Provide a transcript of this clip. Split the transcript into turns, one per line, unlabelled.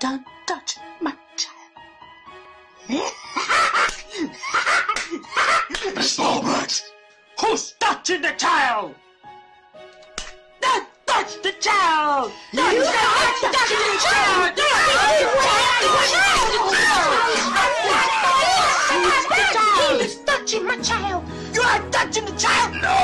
Don't touch my child.
Miss Albert!
Who's touching the child? Don't touch the child! Don't touch the child! child. You are touching my child? You are touching the child!
No!